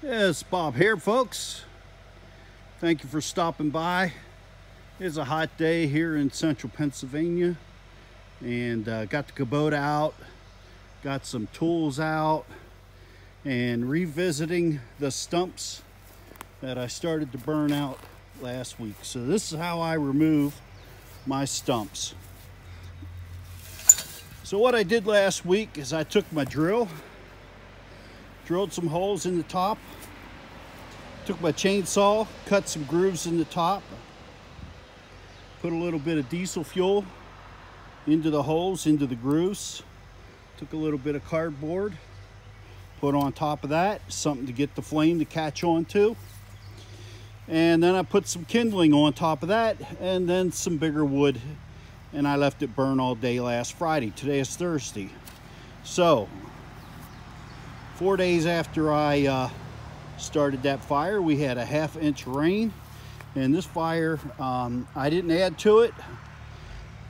Yes, Bob here, folks. Thank you for stopping by. It's a hot day here in central Pennsylvania and uh, got the Kubota out, got some tools out, and revisiting the stumps that I started to burn out last week. So this is how I remove my stumps. So what I did last week is I took my drill, drilled some holes in the top, took my chainsaw, cut some grooves in the top, put a little bit of diesel fuel into the holes, into the grooves, took a little bit of cardboard, put on top of that, something to get the flame to catch on to. And then I put some kindling on top of that and then some bigger wood and I left it burn all day last Friday. Today is Thursday. So, four days after I uh, started that fire, we had a half inch rain. And this fire, um, I didn't add to it.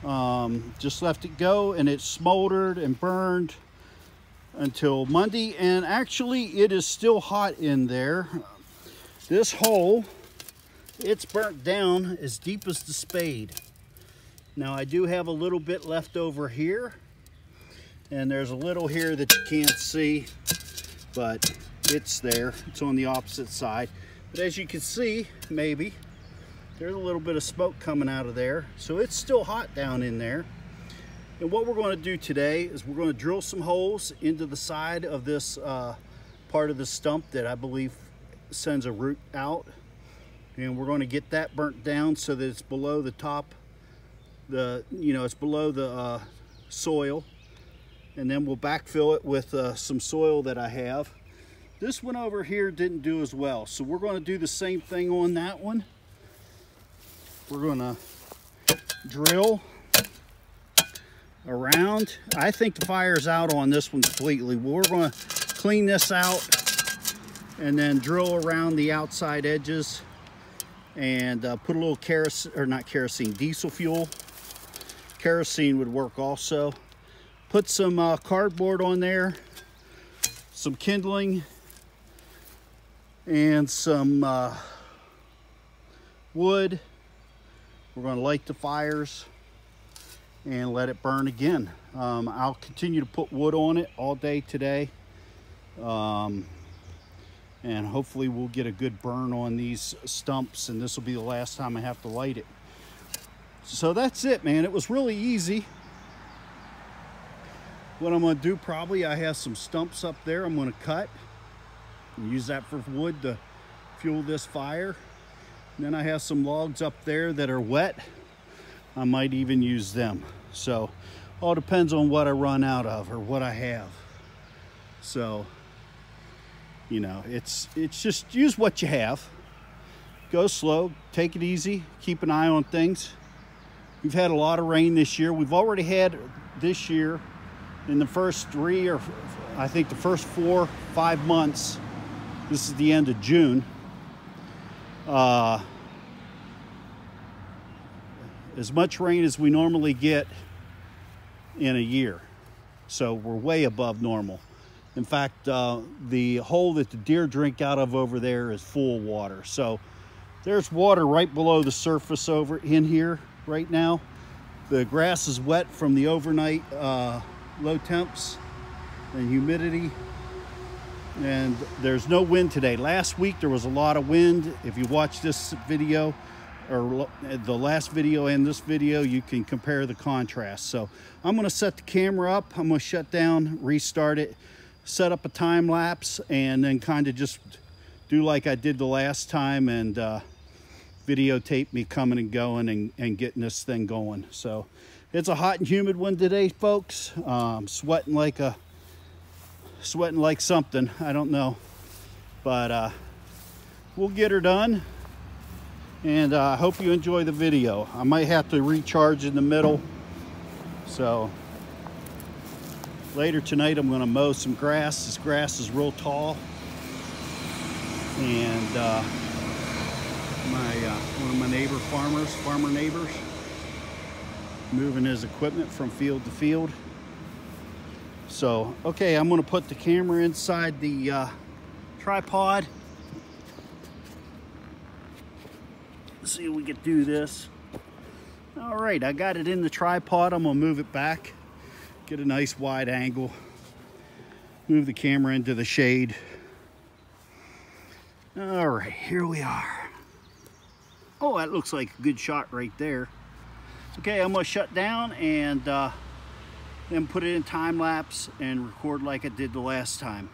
Um, just left it go and it smoldered and burned until Monday. And actually, it is still hot in there. This hole, it's burnt down as deep as the spade. Now I do have a little bit left over here and there's a little here that you can't see, but it's there. It's on the opposite side. But as you can see, maybe, there's a little bit of smoke coming out of there. So it's still hot down in there. And what we're going to do today is we're going to drill some holes into the side of this uh, part of the stump that I believe sends a root out. And we're going to get that burnt down so that it's below the top the you know it's below the uh, soil and then we'll backfill it with uh, some soil that I have. This one over here didn't do as well so we're going to do the same thing on that one. We're going to drill around. I think the fire's out on this one completely. We're going to clean this out and then drill around the outside edges and uh, put a little kerosene or not kerosene diesel fuel. Kerosene would work also. Put some uh, cardboard on there, some kindling, and some uh, wood. We're going to light the fires and let it burn again. Um, I'll continue to put wood on it all day today. Um, and hopefully we'll get a good burn on these stumps and this will be the last time I have to light it. So that's it, man. It was really easy. What I'm gonna do probably, I have some stumps up there I'm gonna cut and use that for wood to fuel this fire. And then I have some logs up there that are wet. I might even use them. So all depends on what I run out of or what I have. So, you know, it's, it's just use what you have. Go slow, take it easy, keep an eye on things. We've had a lot of rain this year. We've already had this year in the first three or I think the first four, five months. This is the end of June. Uh, as much rain as we normally get in a year. So we're way above normal. In fact, uh, the hole that the deer drink out of over there is full of water. So there's water right below the surface over in here right now. The grass is wet from the overnight uh, low temps and humidity. And there's no wind today. Last week there was a lot of wind. If you watch this video, or the last video and this video, you can compare the contrast. So I'm gonna set the camera up. I'm gonna shut down, restart it, set up a time lapse, and then kind of just do like I did the last time and uh, videotape me coming and going and, and getting this thing going. So it's a hot and humid one today, folks. Um, sweating like a, sweating like something, I don't know. But uh, we'll get her done. And uh, I uh, hope you enjoy the video. I might have to recharge in the middle. So later tonight, I'm gonna mow some grass. This grass is real tall. And uh, my uh, one of my neighbor farmers, farmer neighbors, moving his equipment from field to field. So, okay, I'm gonna put the camera inside the uh, tripod. Let's see if we can do this. All right, I got it in the tripod. I'm gonna move it back, get a nice wide angle, move the camera into the shade. All right, here we are. Oh, that looks like a good shot right there. Okay, I'm gonna shut down and uh, then put it in time lapse and record like I did the last time.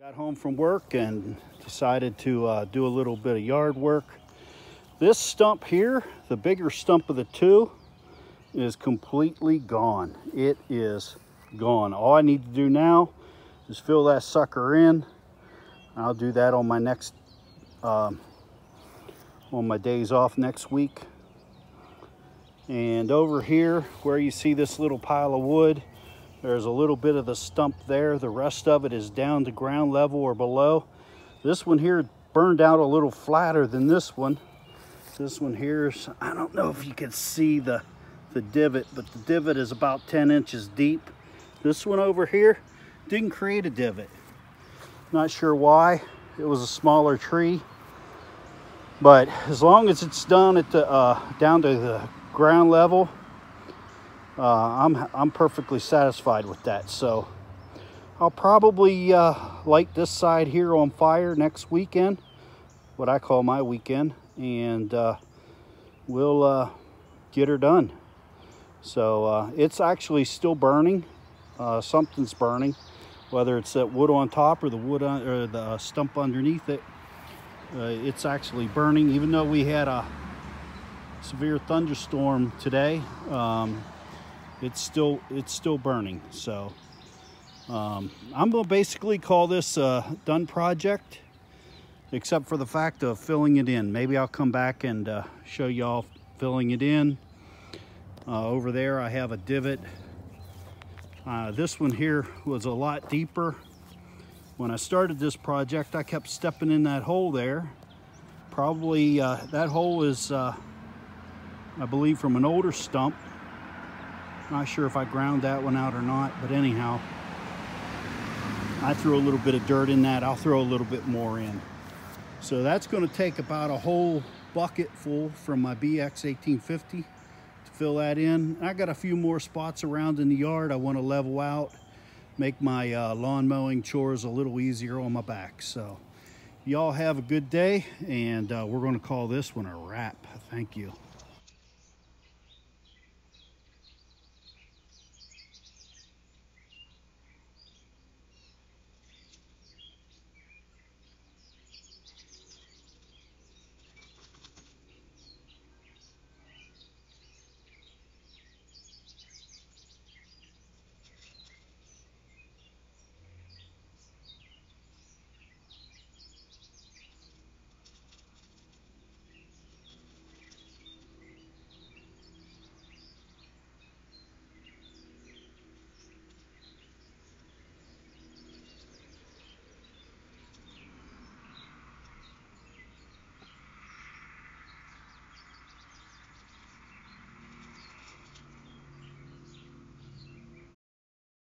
Got home from work and decided to uh, do a little bit of yard work. This stump here, the bigger stump of the two, is completely gone. It is gone. All I need to do now is fill that sucker in. I'll do that on my next, um, on my days off next week. And over here, where you see this little pile of wood, there's a little bit of the stump there. The rest of it is down to ground level or below. This one here burned out a little flatter than this one. This one here is, I don't know if you can see the, the divot, but the divot is about 10 inches deep. This one over here didn't create a divot. Not sure why. It was a smaller tree. But as long as it's done at the, uh, down to the ground level, uh, I'm, I'm perfectly satisfied with that. So I'll probably uh, light this side here on fire next weekend, what I call my weekend, and uh, we'll uh, get her done. So uh, it's actually still burning. Uh, something's burning, whether it's that wood on top or the wood on, or the stump underneath it. it's actually burning, even though we had a severe thunderstorm today. Um, it's still it's still burning so um, I'm gonna basically call this a done project except for the fact of filling it in. Maybe I'll come back and uh, show y'all filling it in. Uh, over there I have a divot. Uh, this one here was a lot deeper. When I started this project I kept stepping in that hole there. Probably uh, that hole is uh, I believe from an older stump not sure if I ground that one out or not, but anyhow, I threw a little bit of dirt in that. I'll throw a little bit more in. So that's going to take about a whole bucket full from my BX 1850 to fill that in. I got a few more spots around in the yard I want to level out, make my uh, lawn mowing chores a little easier on my back. So y'all have a good day, and uh, we're going to call this one a wrap. Thank you.